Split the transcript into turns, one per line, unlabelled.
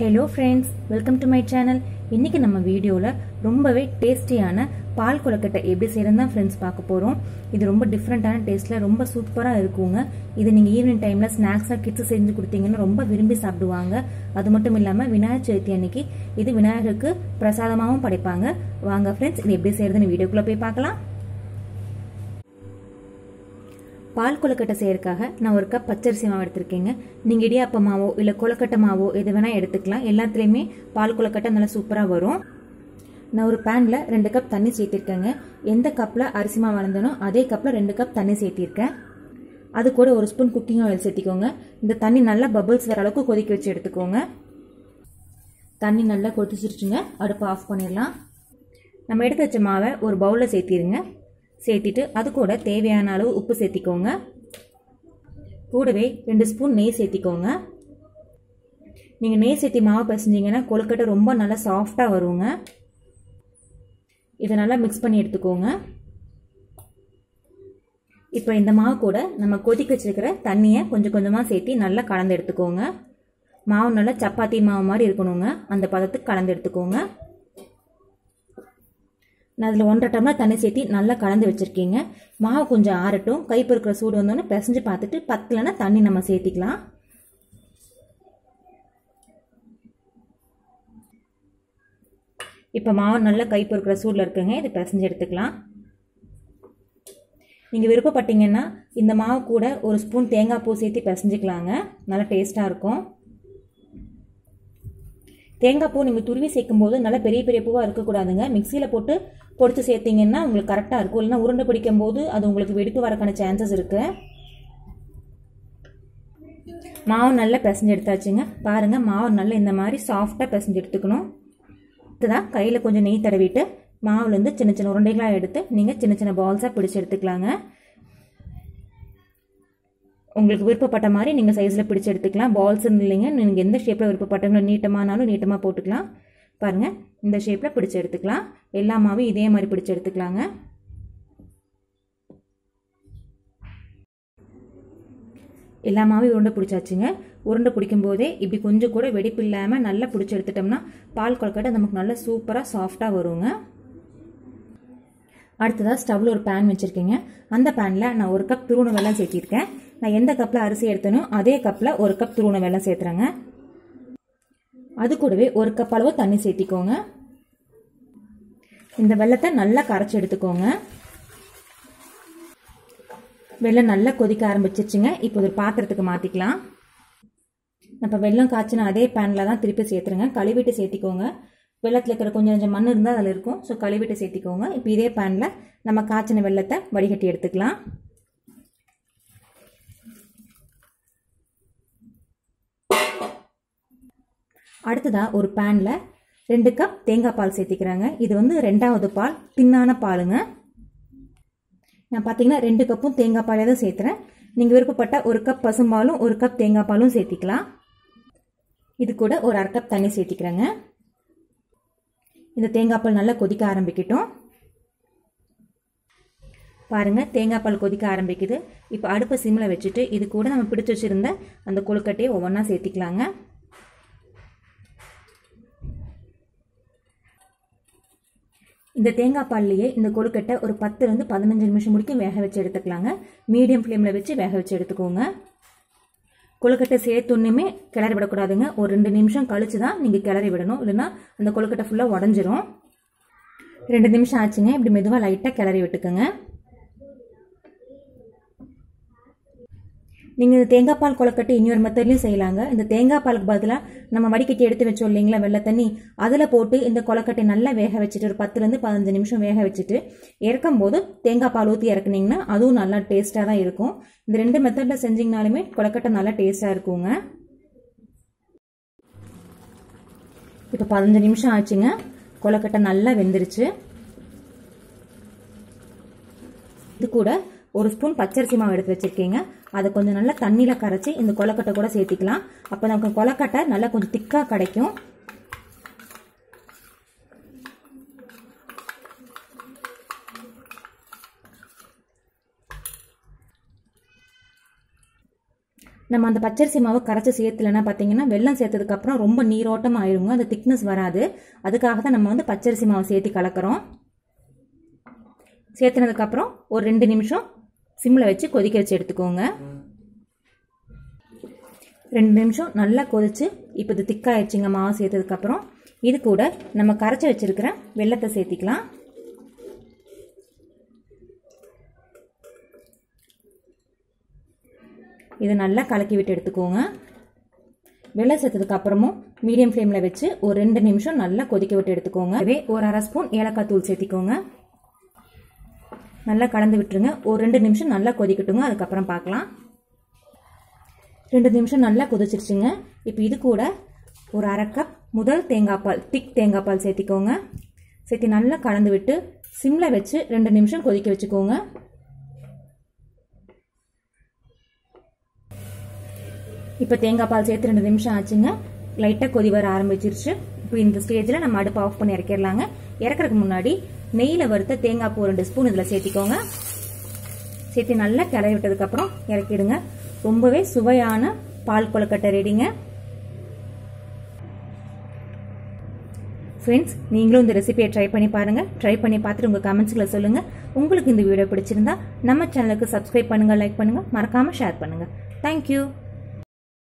Hello friends welcome to my channel இன்னைக்கு நம்ம வீடியோவில் ரொம்பவே டேஸ்டியான பால் கொழுக்கட்டை எப்படி செய்யறது தான் ஃப்ரெண்ட்ஸ் பார்க்க போகிறோம் இது ரொம்ப டிஃப்ரெண்ட்டான டேஸ்ட்டில் ரொம்ப சூப்பராக இருக்குங்க. இது நீங்கள் ஈவினிங் டைமில் ஸ்நாக்ஸாக கிட்ஸ் செஞ்சு கொடுத்தீங்கன்னா ரொம்ப விரும்பி சாப்பிடுவாங்க. அது மட்டும் இல்லாமல் விநாயகர் சதுர்த்தி அன்னைக்கு இது விநாயகருக்கு பிரசாதமாகவும் படைப்பாங்க. வாங்க ஃப்ரெண்ட்ஸ் இது எப்படி செய்யறதுன்னு வீடியோக்குள்ளே போய் பார்க்கலாம். பால் கொழுக்கட்டை செய்யறதுக்காக நான் ஒரு கப் பச்சரிசி மாவு எடுத்திருக்கேங்க. நீங்கள் இடியாப்ப மாவோ இல்லை கொழுக்கட்டை மாவோ எது வேணால் எடுத்துக்கலாம். எல்லாத்துலேயுமே பால் கொழுக்கட்டை நல்லா சூப்பராக வரும். நான் ஒரு பேனில் ரெண்டு கப் தண்ணி சேர்த்திருக்கேங்க. எந்த கப்பில் அரிசி மாவு வளர்ந்தனோ அதே கப்பில் ரெண்டு கப் தண்ணி சேர்த்திருக்கேன். அது கூட ஒரு ஸ்பூன் குக்கிங் ஆயில் சேர்த்திக்கோங்க. இந்த தண்ணி நல்லா பபிள்ஸ் வர அளவுக்கு கொதிக்க வச்சு எடுத்துக்கோங்க. தண்ணி நல்லா கொதிச்சிருச்சுங்க. அடுப்பை ஆஃப் பண்ணிடலாம். நம்ம எடுத்து வச்ச மாவை ஒரு பவுலில் சேர்த்திருங்க. சேர்த்திட்டு அது கூட தேவையான அளவு உப்பு சேர்த்திக்கோங்க. கூடவே ரெண்டு ஸ்பூன் நெய் சேர்த்திக்கோங்க. நீங்கள் நெய் சேர்த்தி மாவு பிசைஞ்சிங்கன்னா கொழுக்கட்டை ரொம்ப நல்லா சாஃப்டாக வருங்க. இதை நல்லா மிக்ஸ் பண்ணி எடுத்துக்கோங்க. இப்போ இந்த மாவு கூட நம்ம கொதிக்க வச்சுருக்கிற தண்ணியை கொஞ்சம் கொஞ்சமாக சேர்த்தி நல்லா கலந்து எடுத்துக்கோங்க. மாவு நல்லா சப்பாத்தி மாவு மாதிரி இருக்கணுங்க. அந்த பதத்துக்கு கலந்து எடுத்துக்கோங்க. நான் அதில் ஒன்றரை டம்ளர் தண்ணி சேர்த்தி நல்லா கலந்து வச்சுருக்கீங்க. மாவு கொஞ்சம் ஆறட்டும். கை பொறுக்கிற சூடு வந்தோன்னே பிசைஞ்சு பார்த்துட்டு பத்தலைன்னா தண்ணி நம்ம சேர்த்திக்கலாம். இப்போ மாவு நல்லா கைப்பு இருக்கிற சூடில் இருக்குங்க. இது பிசைஞ்சு எடுத்துக்கலாம். நீங்கள் விருப்பப்பட்டீங்கன்னா இந்த மாவு கூட ஒரு ஸ்பூன் தேங்காய் பூ சேர்த்து பிசைஞ்சிக்கலாங்க. நல்லா டேஸ்ட்டாக இருக்கும். தேங்காய் பூ நீங்கள் துருவி சேர்க்கும் போது நல்லா பெரிய பெரிய பூவாக இருக்கக்கூடாதுங்க. மிக்சியில் போட்டு பொடிச்சு சேர்த்திங்கன்னா உங்களுக்கு கரெக்டாக இருக்கும். இல்லைன்னா உருண்டை பிடிக்கும் போது அது உங்களுக்கு வெடிப்பு வரக்கான சான்சஸ் இருக்குது மாவு நல்லா பிசைஞ்சு எடுத்தாச்சுங்க. பாருங்கள் மாவு நல்லா இந்த மாதிரி சாஃப்டாக பிசைஞ்சு எடுத்துக்கணும். இதுதான் கையில் கொஞ்சம் நெய் தடவிட்டு மாவுலேருந்து சின்ன சின்ன உருண்டைகளாக எடுத்து நீங்கள் சின்ன சின்ன பால்ஸாக பிடிச்சி எடுத்துக்கலாங்க. உங்களுக்கு விருப்பப்பட்ட மாதிரி நீங்கள் சைஸில் பிடிச்சி எடுத்துக்கலாம். பால்ஸ் இல்லைங்க நீங்கள் எந்த ஷேப்பில் விருப்பப்பட்டீங்களோ நீட்டமானாலும் நீட்டமாக போட்டுக்கலாம். பாருங்கள் இந்த ஷேப்பில் பிடிச்சி எடுத்துக்கலாம். எல்லா மாவும் இதே மாதிரி பிடிச்சி எடுத்துக்கலாங்க. எல்லா மாவும் உருண்டை பிடிச்சாச்சுங்க. உருண்டை பிடிக்கும் போதே இப்படி கொஞ்சம் கூட வெடிப்பு இல்லாமல் நல்லா பிடிச்சி எடுத்துட்டோம்னா பால் கொழுக்கட்டை நமக்கு நல்லா சூப்பராக சாஃப்டாக வருங்க. அடுத்ததாக ஸ்டவ்வில் ஒரு பேன் வச்சுருக்கேங்க. அந்த பேனில் நான் ஒரு கப் துருவண வெள்ளம் சேர்த்திருக்கேன். நான் எந்த கப்பில் அரிசி எடுத்தனோ அதே கப்பில் ஒரு கப் துருவண வெள்ளம் சேர்த்துறேங்க. அது கூடவே ஒரு கப் அளவு தண்ணி சேர்த்திக்கோங்க இந்த வெள்ளத்தை நல்லா கரைச்சி எடுத்துக்கோங்க. வெள்ளம் நல்லா கொதிக்க ஆரம்பிச்சிருச்சுங்க. இப்போ ஒரு பாத்திரத்துக்கு மாற்றிக்கலாம் நம்ம வெள்ளம் காய்ச்சின அதே பேனில் தான் திருப்பி சேர்த்துருங்க. கழுவிட்டு சேர்த்திக்கோங்க. வெள்ளத்தில் இருக்கிற கொஞ்சம் கொஞ்சம் மண் இருந்தால் அதில் இருக்கும். ஸோ கழுவிட்டு சேர்த்திக்கோங்க. இப்போ இதே பேனில் நம்ம காய்ச்சின வெள்ளத்தை வடிகட்டி எடுத்துக்கலாம். அடுத்ததாக ஒரு பேனில் ரெண்டு கப் தேங்காய் பால் சேர்த்திக்கிறாங்க. இது வந்து ரெண்டாவது பால் தின்னான பாலுங்க. நான் பார்த்தீங்கன்னா ரெண்டு கப்பும் தேங்காய் பாலே தான் சேர்த்துறேன். நீங்கள் விருப்பப்பட்ட ஒரு கப் பசும்பாலும் ஒரு கப் தேங்காய் பாலும் சேர்த்திக்கலாம். இது கூட ஒரு அரை கப் தண்ணி சேர்த்திக்கிறேங்க. இந்த தேங்காய் பால் நல்லா கொதிக்க ஆரம்பிக்கட்டும். பாருங்கள் தேங்காய் பால் கொதிக்க ஆரம்பிக்குது. இப்போ அடுப்பை சிம்மில் வச்சுட்டு இது கூட நம்ம பிடிச்சி வச்சுருந்த அந்த கொழுக்கட்டையை ஒவ்வொன்றா சேர்த்திக்கலாங்க. இந்த தேங்காய் பால்லையே இந்த கொழுக்கட்டை ஒரு பத்துலேருந்து பதினஞ்சு நிமிஷம் முடிக்கும் வேக வச்சு எடுத்துக்கலாங்க. மீடியம் ஃப்ளேமில் வச்சு வேக வச்சு எடுத்துக்கோங்க. கொழுக்கட்டை சேர்த்துன்னுமே கிளறி விடக்கூடாதுங்க. ஒரு ரெண்டு நிமிஷம் கழிச்சு தான் நீங்கள் கிளறி விடணும். இல்லைன்னா அந்த கொழுக்கட்டை ஃபுல்லாக உடஞ்சிரும். ரெண்டு நிமிஷம் ஆச்சுங்க. இப்படி மெதுவாக லைட்டாக கிளறி விட்டுக்கோங்க. நீங்கள் இந்த தேங்காய் பால் கொழுக்கட்டை இன்னொரு மெத்தட்லையும் செய்யலாங்க. இந்த தேங்காய் பாலுக்கு பதிலாக நம்ம வடிகட்டி எடுத்து வச்சோம் இல்லைங்களா வெள்ளை தண்ணி. அதில் போட்டு இந்த கொலக்கட்டை நல்லா வேக வச்சுட்டு ஒரு பத்துலேருந்து பதினஞ்சு நிமிஷம் வேக வச்சுட்டு இறக்கும் போது தேங்காய் பால் ஊற்றி இறக்குனீங்கன்னா அதுவும் நல்லா டேஸ்ட்டாக தான் இருக்கும். இந்த ரெண்டு மெத்தடில் செஞ்சிங்கனாலுமே கொழுக்கட்டை நல்லா டேஸ்ட்டாக இருக்குங்க. இப்போ பதினஞ்சு நிமிஷம் ஆச்சுங்க. கொழுக்கட்டை நல்லா வெந்துருச்சு. இது கூட ஒரு ஸ்பூன் பச்சரிசி மாவு எடுத்து வச்சிருக்கீங்க. அதை கொஞ்சம் நல்லா தண்ணியில் கரைச்சி இந்த கொலக்கட்டை கூட சேர்த்திக்கலாம். அப்போ நமக்கு கொலக்கட்டை நல்லா கொஞ்சம் திக்காக கிடைக்கும். நம்ம அந்த பச்சரிசி மாவை கரைச்சி சேர்த்துலன்னா பார்த்தீங்கன்னா வெள்ளம் சேர்த்ததுக்கப்புறம் ரொம்ப நீரோட்டம் ஆயிருங்க. அந்த திக்னஸ் வராது. அதுக்காக தான் நம்ம வந்து பச்சரிசி மாவை சேர்த்து கலக்கிறோம். சேர்த்துனதுக்கப்புறம் ஒரு ரெண்டு நிமிஷம் சிம்மில் வச்சு கொதிக்க வச்சு எடுத்துக்கோங்க. ரெண்டு நிமிஷம் நல்லா கொதிச்சு இப்போ இது திக்காயிடுச்சுங்க மாவு சேர்த்ததுக்கப்புறம் இது கூட நம்ம கரைச்சி வச்சுருக்கிற வெள்ளத்தை சேர்த்திக்கலாம். இதை நல்லா கலக்கி விட்டு எடுத்துக்கோங்க. வெள்ளம் சேர்த்ததுக்கு அப்புறமும் மீடியம் ஃப்ளேமில் வச்சு ஒரு ரெண்டு நிமிஷம் நல்லா கொதிக்க விட்டு எடுத்துக்கோங்க. அதே ஒரு அரை ஸ்பூன் ஏலக்காய் தூள் சேர்த்திக்கோங்க. நல்லா கலந்து விட்டுருங்க. ஒரு ரெண்டு நிமிஷம் நல்லா கொதிக்கட்டுங்க. அதுக்கப்புறம் பார்க்கலாம். ரெண்டு நிமிஷம் நல்லா கொதிச்சிருச்சுங்க. இப்போ இது கூட ஒரு அரை கப் முதல் தேங்காய் பால் திக் தேங்காய் பால் சேர்த்திக்கோங்க. சேர்த்து நல்லா கலந்து விட்டு சிம்மில் வச்சு ரெண்டு நிமிஷம் கொதிக்க வச்சுக்கோங்க. இப்போ தேங்காய் பால் சேர்த்து ரெண்டு நிமிஷம் ஆச்சுங்க. லைட்டாக கொதி வர ஆரம்பிச்சிருச்சு. இப்போ இந்த ஸ்டேஜில் நம்ம அடுப்பு ஆஃப் பண்ணி இறக்கிடலாங்க. இறக்குறதுக்கு முன்னாடி நெய்யில் வறுத்த தேங்காய் பூ ரெண்டு ஸ்பூன் இதில் சேர்த்திக்கோங்க. சேர்த்து நல்லா கிளறி விட்டதுக்கப்புறம் இறக்கிடுங்க. ரொம்பவே சுவையான பால் கொழுக்கட்டை ரெடிங்க ஃப்ரெண்ட்ஸ் நீங்களும் இந்த ரெசிபியை ட்ரை பண்ணி பாருங்கள் ட்ரை பண்ணி பார்த்துட்டு உங்கள் கமெண்ட்ஸில் சொல்லுங்கள் உங்களுக்கு இந்த வீடியோ பிடிச்சிருந்தா நம்ம சேனலுக்கு சப்ஸ்கிரைப் பண்ணுங்கள் லைக் பண்ணுங்கள் மறக்காமல் ஷேர் பண்ணுங்கள் தேங்க்யூ